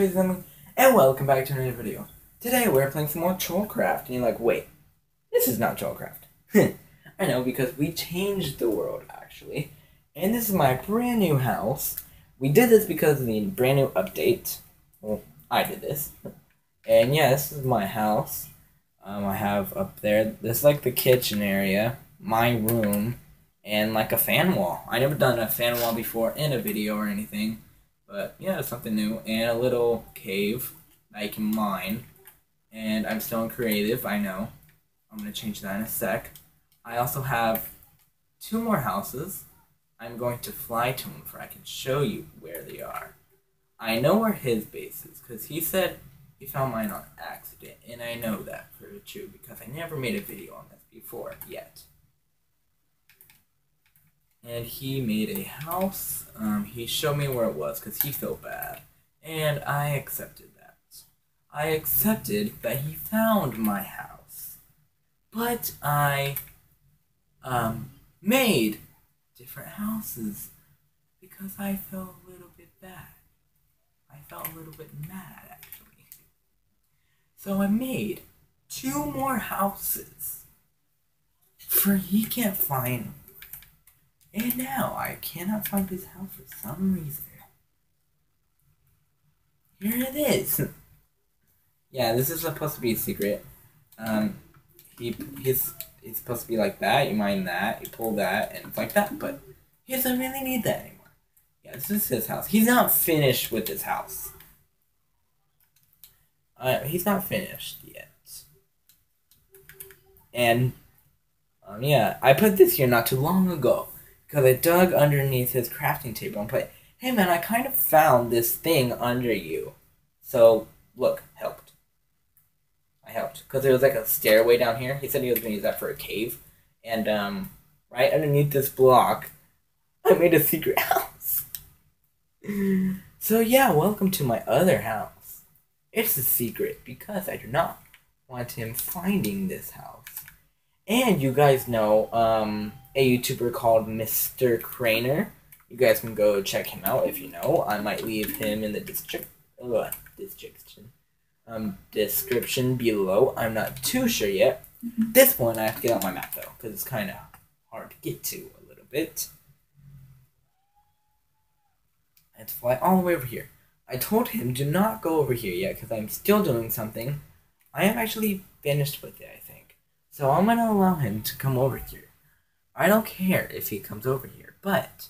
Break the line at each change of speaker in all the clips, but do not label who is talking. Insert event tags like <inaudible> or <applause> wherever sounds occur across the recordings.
Crazy and welcome back to another video. Today we're playing some more Trollcraft, and you're like, wait, this is not Trollcraft. <laughs> I know, because we changed the world, actually. And this is my brand new house. We did this because of the brand new update. Well, I did this. And yeah, this is my house. Um, I have up there, this is like the kitchen area, my room, and like a fan wall. I never done a fan wall before in a video or anything. But yeah, something new. And a little cave that I can mine. And I'm still in creative, I know. I'm going to change that in a sec. I also have two more houses. I'm going to fly to them for I can show you where they are. I know where his base is because he said he found mine on accident, and I know that for true because I never made a video on this before yet and he made a house. Um, he showed me where it was because he felt bad, and I accepted that. I accepted that he found my house, but I um, made different houses because I felt a little bit bad. I felt a little bit mad actually. So I made two more houses. For he can't find and now I cannot find his house for some reason. Here it is. <laughs> yeah, this is supposed to be a secret. Um, he he's he's supposed to be like that. You mine that, you pull that, and it's like that. But he doesn't really need that anymore. Yeah, this is his house. He's not finished with his house. Uh, he's not finished yet. And um, yeah, I put this here not too long ago because I dug underneath his crafting table and put, hey man, I kind of found this thing under you. So, look, helped. I helped. Because there was like a stairway down here. He said he was going to use that for a cave. And, um, right underneath this block, <laughs> I made a secret <laughs> house. so, yeah, welcome to my other house. It's a secret because I do not want him finding this house. And you guys know, um, a YouTuber called Mr. Craner. You guys can go check him out if you know. I might leave him in the district, uh, description, um, description below. I'm not too sure yet. Mm-hmm. This one I have to get on my map though, because it's kind of hard to get to a little bit. I have to fly all the way over here. I told him do not go over here yet because I'm still doing something. I am actually finished with it, I think. So I'm going to allow him to come over here. I don't care if he comes over here, but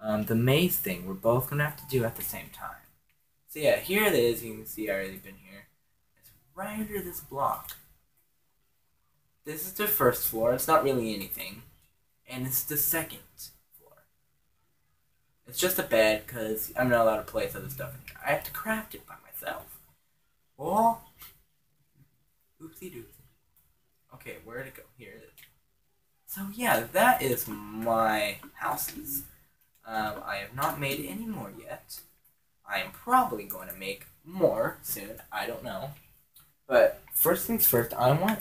um, the maze thing we're both to have to do at the same time. So yeah, here it is. You can see I already been here. It's right under this block. This is the first floor. It's not really anything. And it's the second floor. It's just a bed because I'm not allowed to place other stuff in here. I have to craft it by myself. Oh, oopsie doopsie. Okay, where'd it go? Here it is. So yeah, that is my houses. Um, I have not made any more yet. I am probably going to make more soon. I don't know. But first things first, I want.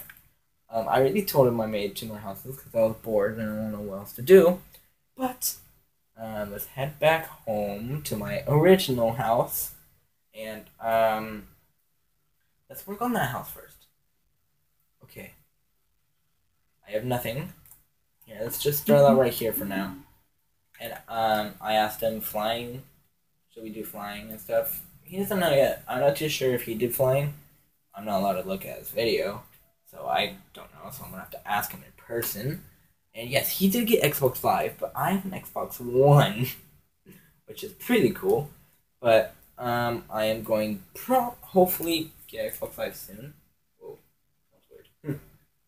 Um, I already told him I made two more houses because I was bored and I don't know what else to do. But um, let's head back home to my original house, and um, let's work on that house first. Okay. I have nothing. Yeah, let's just throw that right here for now. And um, I asked him flying. Should we do flying and stuff? He doesn't know yet. I'm not too sure if he did flying. I'm not allowed to look at his video, so I don't know. So I'm gonna have to ask him in person. And yes, he did get Xbox Live, but I have an Xbox One, <laughs> which is pretty cool. But um, I am going pro hopefully get Xbox Live soon. Whoa, that's weird.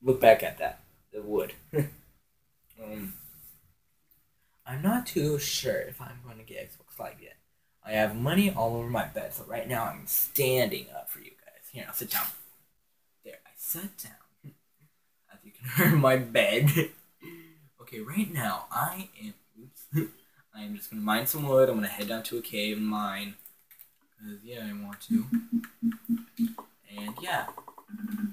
Look back at that. The wood. <laughs> Um, I'm not too sure if I'm going to get Xbox Live yet. I have money all over my bed, so right now I'm standing up for you guys. Here, I'll sit down. There, I sat down. <laughs> As you can hear my bed. <laughs> okay, right now I am. Oops. <laughs> I am just gonna mine some wood. I'm gonna head down to a cave and mine. Cause yeah, I want to. And yeah,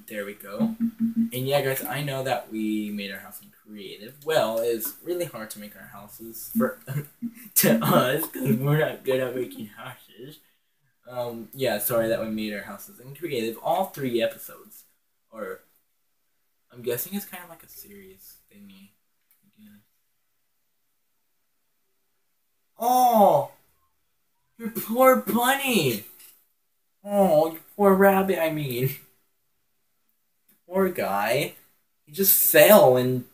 there we go. And yeah, guys, I know that we made our house in creative. Well, it's really hard to make our houses for <laughs> to us because we're not good at making houses. Um, yeah, sorry that we made our houses uncreative. All three episodes. Or, I'm guessing it's kind of like a serious thingy. Yeah. Oh! Your poor bunny! Oh, your poor rabbit, I mean. Poor guy. He just fell and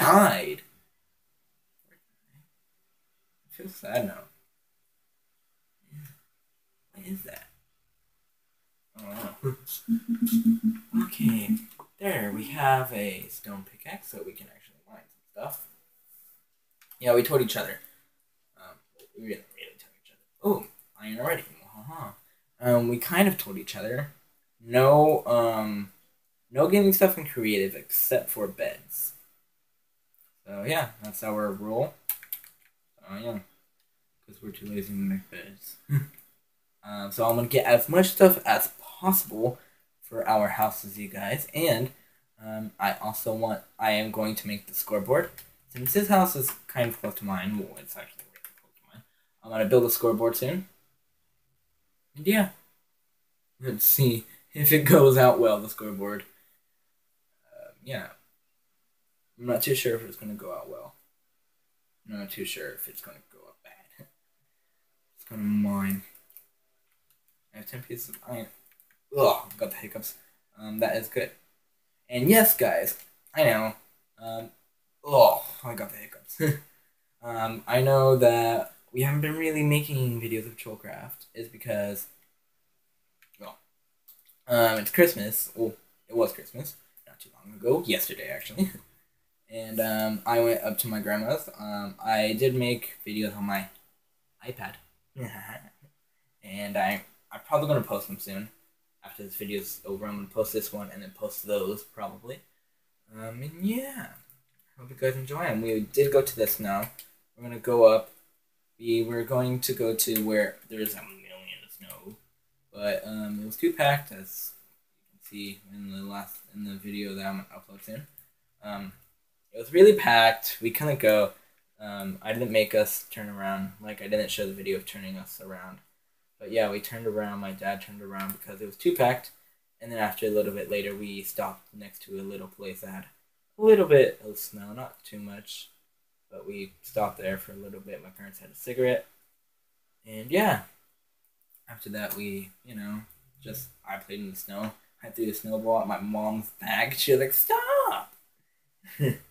died. I feel sad now. What is that? Oh. okay, there we have a stone pickaxe, so we can actually mine some stuff. Yeah, we told each other. Um, we didn't really tell each other. Oh, iron already. Uh-huh. Um, we kind of told each other. No, um, no gaming stuff in creative except for beds. So yeah, that's our rule. Oh yeah, because we're too lazy to make beds. <laughs> um, so I'm gonna get as much stuff as possible for our houses, you guys, and um, I also want. I am going to make the scoreboard. Since his house is kind of close to mine, well, it's actually really close to mine. I'm gonna build a scoreboard soon. And yeah, let's see if it <laughs> goes out well. The scoreboard. Uh, yeah, I'm not too sure if it's gonna go out well. I'm not too sure if it's gonna go out bad. <laughs> it's gonna mine. I have ten pieces of iron. Ugh, got the hiccups. Um, that is good. And yes, guys, I know. Um, oh, I got the hiccups. <laughs> um, I know that we haven't been really making videos of Trollcraft is because, well, um, it's Christmas. Well, it was Christmas not too long ago. Yesterday, actually. <laughs> and um, I went up to my grandma's. Um, I did make videos on my iPad, <laughs> and I I'm probably gonna post them soon. After this video's over, I'm gonna post this one and then post those probably. Um, and yeah, hope you guys enjoy them. We did go to this now. We're gonna go up. We were going to go to where there's a million of snow, but um, it was too packed, as you can see in the last in the video that I'm gonna upload soon. Um, it was really packed. We couldn't go. Um, I didn't make us turn around. Like I didn't show the video of turning us around. But yeah, we turned around. My dad turned around because it was too packed. And then after a little bit later, we stopped next to a little place that had a little bit of snow, not too much, but we stopped there for a little bit. My parents had a cigarette, and yeah. After that, we you know just I played in the snow. I threw the snowball at my mom's bag. She was like, "Stop!" <laughs>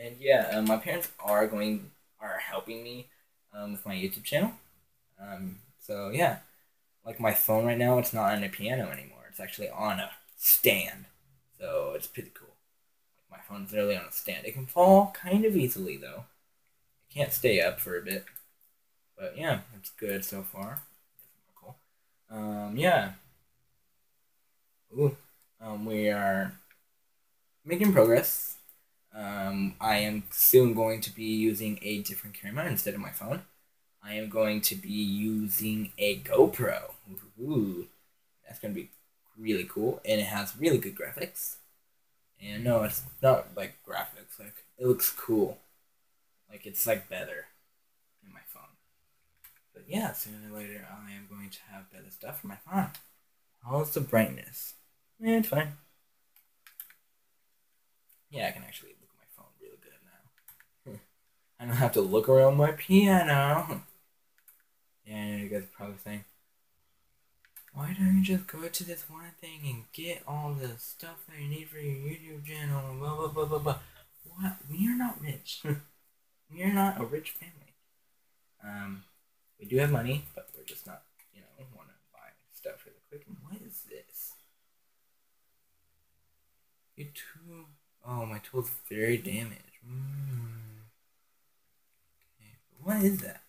and yeah, um, my parents are going are helping me um, with my YouTube channel. Um, so yeah, like my phone right now, it's not on a piano anymore. It's actually on a stand. So it's pretty cool. My phone's literally on a stand. It can fall kind of easily though. It can't stay up for a bit. But yeah, it's good so far. Cool. Um, yeah. Ooh. Um, we are making progress. Um, I am soon going to be using a different camera instead of my phone. I am going to be using a GoPro. Ooh, that's going to be really cool, and it has really good graphics. And no, it's not like graphics. Like it looks cool. Like it's like better in my phone. But yeah, sooner or later I am going to have better stuff for my phone. How's the brightness? Yeah, it's fine. Yeah, I can actually look at my phone really good now. I don't have to look around my piano. Yeah, you guys are probably saying, why don't you just go to this one thing and get all the stuff that you need for your YouTube channel blah blah blah blah blah. What? We are not rich. <laughs> we are not a rich family. Um, we do have money, but we're just not, you know, want to buy stuff really quick. What is this? Your tool. Oh, my tool's very damaged. Mm. What is that?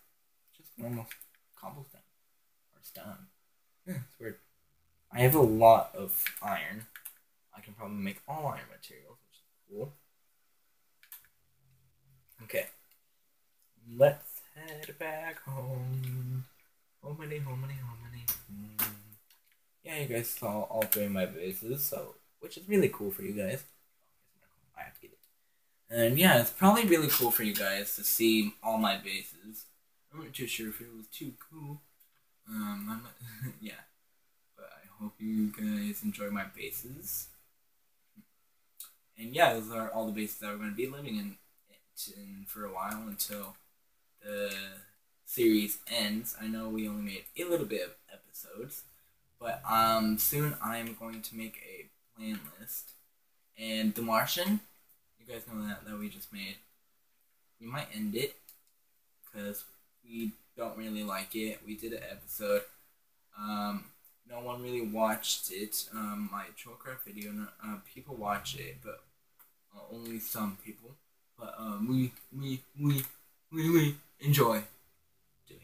Just normal cobblestone or stone. It's weird. I have a lot of iron. I can probably make all iron materials, which is cool. Okay. Let's head back home. Hominy, hominy, hominy. Mm. Yeah, you guys saw all three of my bases, so which is really cool for you guys. I have to get it. And yeah, it's probably really cool for you guys to see all my bases. I'm not too sure if it was too cool. Um, I'm, <laughs> yeah. But I hope you guys enjoy my bases. And yeah, those are all the bases that we're going to be living in, in for a while until the series ends. I know we only made a little bit of episodes, but um, soon I'm going to make a plan list. And The Martian, you guys know that that we just made. We might end it because we don't really like it. We did an episode. Um, no one really watched it. Um, my Trollcraft video, uh, people watch it, but uh, only some people. But um, we, we, we, we, we enjoy doing.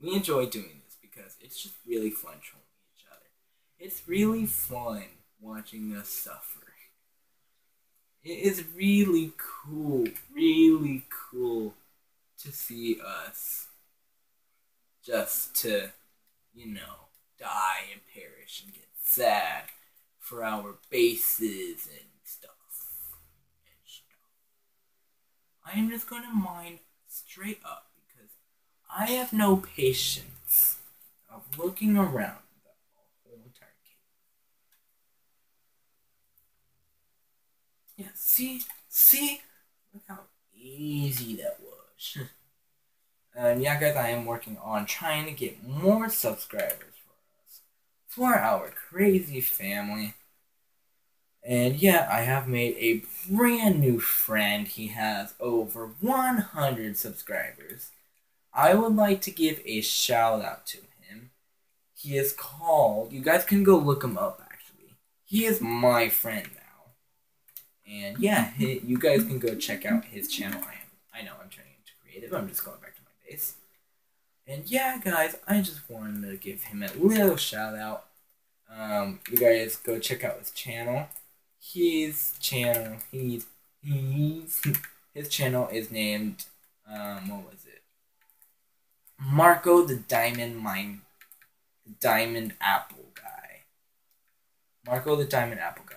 We enjoy doing this because it's just really fun trolling each other. It's really fun watching us suffer. It is really cool, really cool to see us just to, you know, die and perish and get sad for our bases and stuff. And stuff. I am just gonna mine straight up because I have no patience of looking around the whole entire cave. Yeah, see, see, look how easy that was. <laughs> and yeah, guys, I am working on trying to get more subscribers for us, for our crazy family. And yeah, I have made a brand new friend. He has over 100 subscribers. I would like to give a shout out to him. He is called, you guys can go look him up actually. He is my friend. And yeah, you guys can go check out his channel. I am, I know I'm turning into creative. I'm just going back to my base. And yeah, guys, I just wanted to give him a little shout out. Um, you guys go check out his channel. His channel, he's, he's, his channel is named, um, what was it? Marco the Diamond Mine, the Diamond Apple Guy. Marco the Diamond Apple Guy.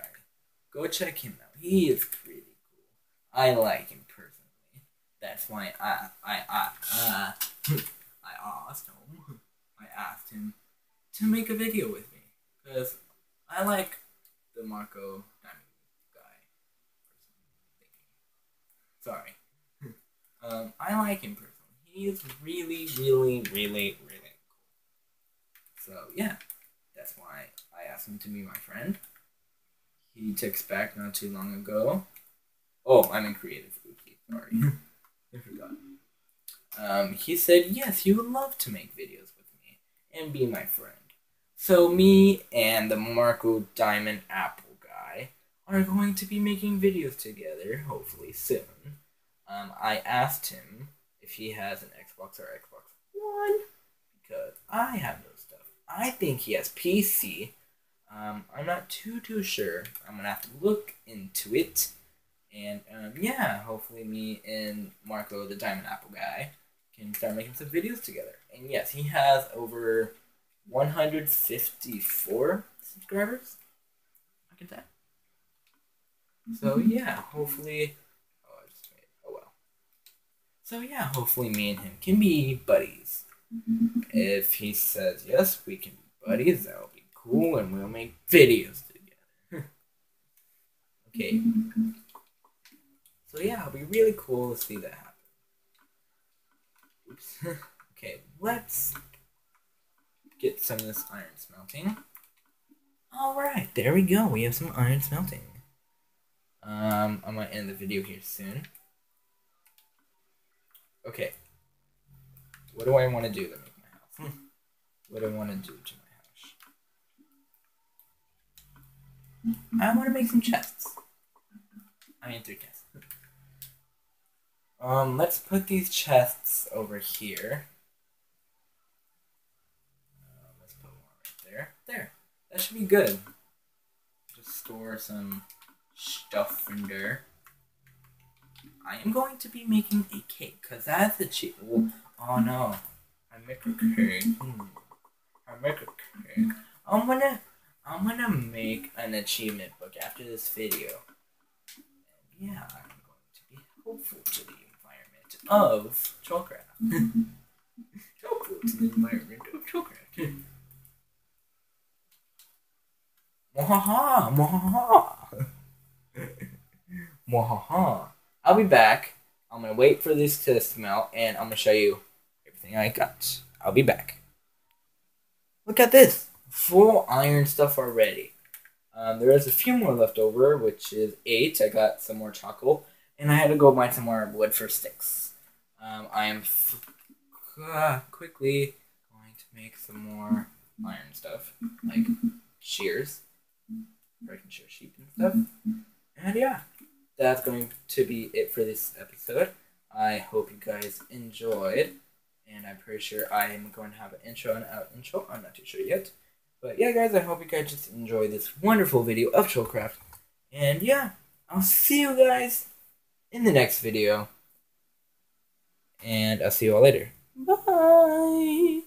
Go check him out. He is pretty cool. I like him personally. that's why I I I uh, I asked him. I asked him to make a video with me because I like the Marco Diamond guy. Sorry. um, I like him personally. He is really, really, really, really cool. So yeah, that's why I asked him to be my friend. He took back not too long ago. Oh, I'm in creative. Sorry. I forgot. Um, he said, yes, you would love to make videos with me and be my friend. So me and the Marco Diamond Apple guy are going to be making videos together, hopefully soon. Um, I asked him if he has an Xbox or Xbox One because I have no stuff. I think he has PC. Um, I'm not too too sure. I'm gonna have to look into it. And um, yeah, hopefully me and Marco, the Diamond Apple guy, can start making some videos together. And yes, he has over 154 subscribers. I can that. So mm-hmm. yeah, hopefully. Oh, I just made. Oh well. So yeah, hopefully me and him can be buddies. Mm-hmm. If he says yes, we can be buddies. That'll be cool, and we'll make videos together. <laughs> okay. So yeah, it'll be really cool to see that happen. Oops. <laughs> okay, let's get some of this iron smelting. Alright, there we go. We have some iron smelting. Um, I'm gonna end the video here soon. Okay. What do I want to do to make my house? Hmm. What do I want to do to my house? I want to make some chests. I mean, three chests. Um, let's put these chests over here. Uh, let's put one right there. There. That should be good. Just store some stuff in there. I am going to be making a cake, because that's the cheap. Oh, oh no. I make a cake. Hmm. I make a cake. I'm gonna, I'm gonna make an achievement book after this video. And yeah, I'm going to be hopeful to the environment of Trollcraft. <laughs> to the environment of Chillcraft. Mwahaha! Mwahaha! <laughs> Mwahaha! I'll be back. I'm gonna wait for this to smell, and I'm gonna show you everything I got. I'll be back. Look at this! Full iron stuff already. Um, there is a few more left over, which is eight. I got some more charcoal, and I had to go buy some more wood for sticks. Um, I am uh, quickly going to make some more iron stuff, like shears, where I can shear sheep and stuff. And yeah, that's going to be it for this episode. I hope you guys enjoyed, and I'm pretty sure I am going to have an intro and out intro. I'm not too sure yet. But yeah, guys, I hope you guys just enjoy this wonderful video of Chillcraft. And yeah, I'll see you guys in the next video. And I'll see you all later. Bye.